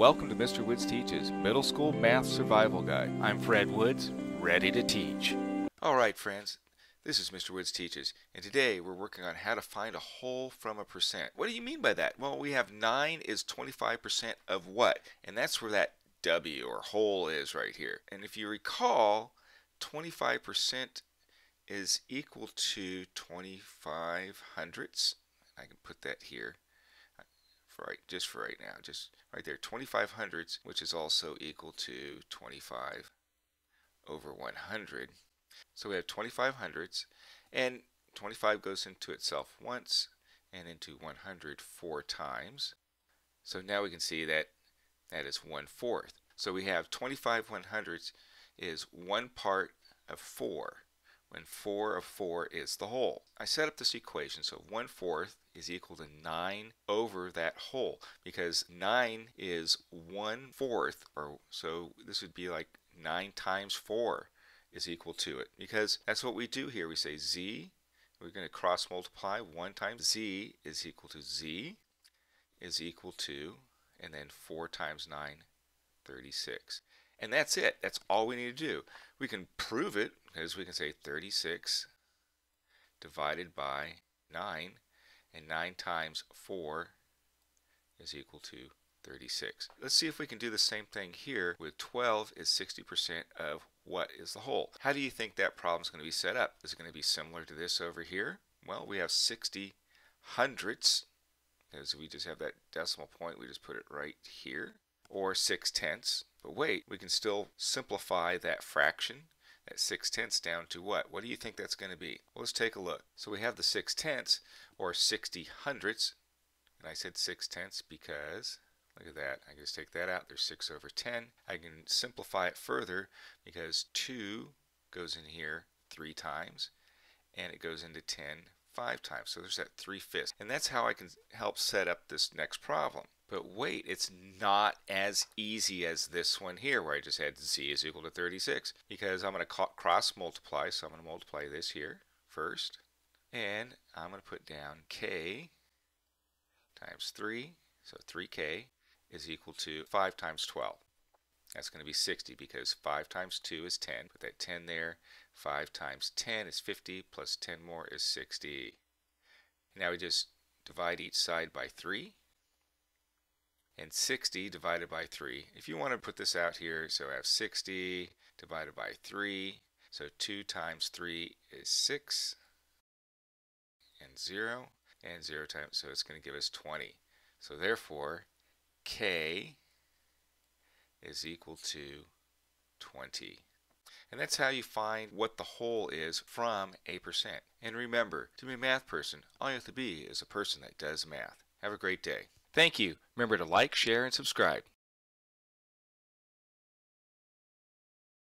Welcome to Mr. Woods Teaches, Middle School Math Survival Guide. I'm Fred Woods, ready to teach. All right, friends. This is Mr. Woods Teaches, and today we're working on how to find a whole from a percent. What do you mean by that? Well, we have 9 is 25% of what? And that's where that W or whole is right here. And if you recall, 25% is equal to 25 hundredths. I can put that here right just for right now. Just right there, 25 hundredths, which is also equal to 25 over 100. So we have 25 hundredths, and 25 goes into itself once and into 100 four times. So now we can see that that is one fourth. So we have 25 one hundredths is one part of 4 when 4 of 4 is the whole. I set up this equation so 1 fourth is equal to 9 over that whole because 9 is 1 fourth or so this would be like 9 times 4 is equal to it because that's what we do here. We say z, we're going to cross multiply 1 times z is equal to z is equal to and then 4 times 9 36. And that's it. That's all we need to do. We can prove it because we can say 36 divided by 9 and 9 times 4 is equal to 36. Let's see if we can do the same thing here with 12 is 60% of what is the whole. How do you think that problem is going to be set up? Is it going to be similar to this over here? Well, we have 60 hundredths because we just have that decimal point, we just put it right here, or 6 tenths. But wait, we can still simplify that fraction, that 6 tenths down to what? What do you think that's going to be? Well, let's take a look. So we have the 6 tenths, or 60 hundredths, and I said 6 tenths because Look at that. I can just take that out. There's 6 over 10. I can simplify it further because 2 goes in here 3 times and it goes into 10 5 times. So there's that 3 fifths. And that's how I can help set up this next problem. But wait, it's not as easy as this one here where I just had z is equal to 36 because I'm going to cross multiply. So I'm going to multiply this here first. And I'm going to put down k times 3, so 3k is equal to 5 times 12. That's going to be 60 because 5 times 2 is 10. Put that 10 there. 5 times 10 is 50 plus 10 more is 60. Now we just divide each side by 3 and 60 divided by 3. If you want to put this out here, so I have 60 divided by 3. So 2 times 3 is 6 and 0 and 0 times, so it's going to give us 20. So therefore, k is equal to 20. And that's how you find what the whole is from a percent. And remember, to be a math person, all you have to be is a person that does math. Have a great day. Thank you. Remember to like, share, and subscribe.